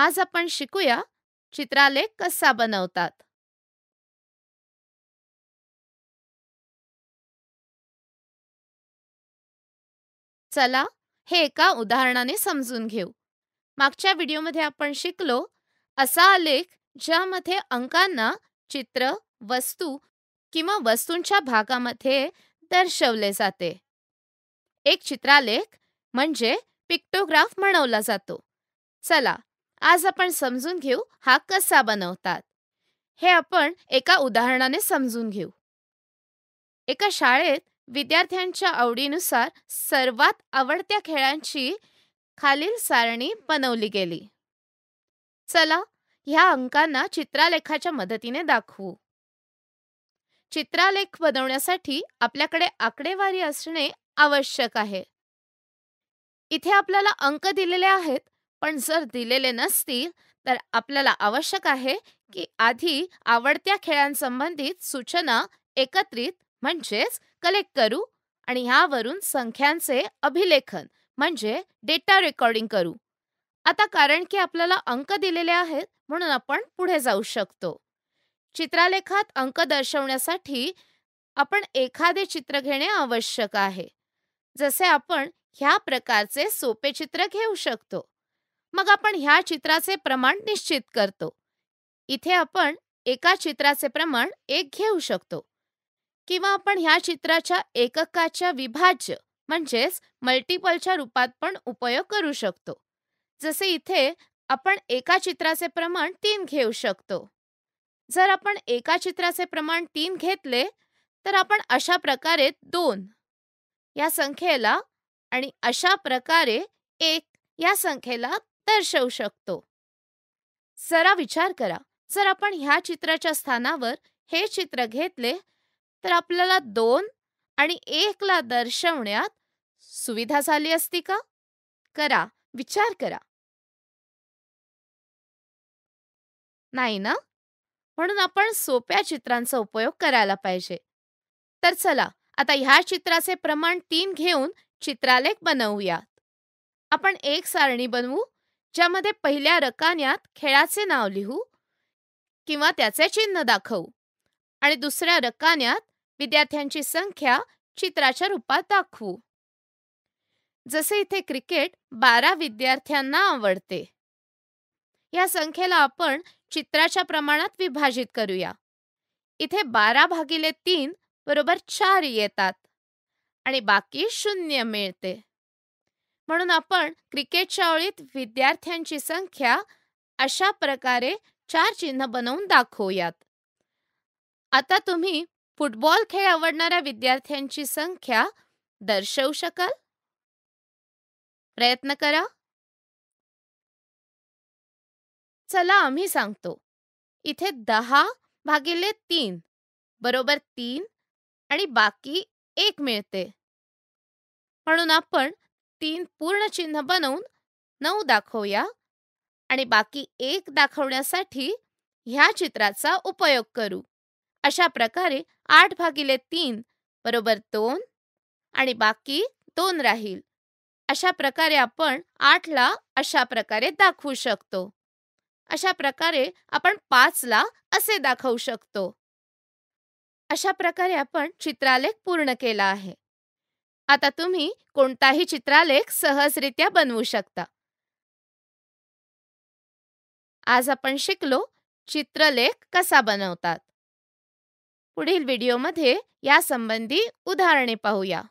आज आपण शिकूया चित्रालेख कसा बनवतात. चला हे एका उदाहरणाने समजून घेऊ. मागच्या व्हिडिओमध्ये आपण शिकलो असा आलेख ज्यामध्ये अंकांना चित्र वस्तू किंवा वस्तूंच्या भागामध्ये दर्शवले जाते. एक चित्रालेख म्हणजे पिक्टोग्राफ म्हणवला जातो. चला आज आपण समजून घेऊ हा कसा बनवतात. हे आपण एका उदाहरणाने समजून घेऊ. एका शाळेत विद्यार्थ्यांच्या आवडीनुसार सर्वात आवडत्या खेळांची खालील सारणी बनवली गेली. चला ह्या अंकांना चित्रालेखाच्या मदतीने दाखवू. चित्रालेख बनवण्यासाठी आपल्याकडे आकडेवारी असणे आवश्यक आहे. इथे आपल्याला अंक दिलेले आहेत. पण जर दिलेले नसतील तर आपल्याला आवश्यक आहे की आधी आवडत्या खेळांसंबंधित सूचना एकत्रित म्हणजेच कलेक्ट करू आणि ह्यावरून संख्यांचे अभिलेखन म्हणजे डेटा रेकॉर्डिंग करू. आता कारण की आपल्याला अंक दिलेले आहेत म्हणून आपण पुढे जाऊ शकतो. चित्रालेखात अंक दर्शवण्यासाठी आपण एखादे चित्र घेणे आवश्यक आहे. जसे आपण ह्या प्रकारचे सोपे चित्र घेऊ शकतो. मग आपण ह्या चित्राचे प्रमाण निश्चित करतो. इथे आपण एका चित्राचे प्रमाण एक घेऊ शकतो. किंवा आपण ह्या चित्राच्या एककाच्या विभाज्य म्हणजेच मल्टिपलच्या रूपात पण उपयोग करू शकतो. जसे इथे आपण एका चित्राचे प्रमाण तीन घेऊ शकतो. जर आपण एका चित्राचे प्रमाण तीन घेतले तर आपण अशा प्रकारे दोन या संख्येला आणि अशा प्रकारे एक या संख्येला दर्शवू शकतो. जरा विचार करा. जर आपण ह्या चित्राच्या स्थानावर हे चित्र घेतले तर आपल्याला दोन आणि एकला दर्शवण्यात सुविधा झाली असती का? करा. विचार करा. नाही ना? म्हणून आपण सोप्या चित्रांचा उपयोग करायला पाहिजे. तर चला आता ह्या चित्राचे प्रमाण तीन घेऊन चित्रालेख बनवूयात. आपण एक सारणी बनवू ज्यामध्ये पहिल्या रकान्यात खेळाचे नाव लिहू किंवा त्याचे चिन्ह दाखवू आणि दुसऱ्या रकान्यात विद्यार्थ्यांची संख्या चित्राच्या रूपात दाखवू. जसे इथे क्रिकेट बारा विद्यार्थ्यांना आवडते. या संख्येला आपण चित्राच्या प्रमाणात विभाजित करूया. इथे बारा भागिले तीन बरोबर चार येतात आणि बाकी शून्य मिळते. म्हणून आपण क्रिकेटच्या ओळीत विद्यार्थ्यांची संख्या अशा प्रकारे चार चिन्ह बनवून दाखवूयात. आता तुम्ही फुटबॉल खेळ आवडणाऱ्या विद्यार्थ्यांची संख्या दर्शवू शकाल? प्रयत्न करा. चला आम्ही सांगतो. इथे दहा भागिले तीन बरोबर तीन आणि बाकी एक मिळते. म्हणून आपण तीन पूर्ण चिन्ह बनवून नऊ दाखवूया. आणि बाकी एक दाखवण्यासाठी ह्या चित्राचा उपयोग करू. अशा प्रकारे आठ भागिले तीन बरोबर दोन आणि बाकी दोन राहील. अशा प्रकारे आपण आठला अशा प्रकारे दाखवू शकतो. अशा प्रकारे आपण पाचला असे दाखवू शकतो. अशा प्रकारे आपण चित्रालेख पूर्ण केला आहे. आता तुम्ही कोणताही चित्रालेख सहजरित्या बनवू शकता. आज आपण शिकलो चित्रलेख कसा बनवतात. पुढील व्हिडिओमध्ये यासंबंधी उदाहरणे पाहूया.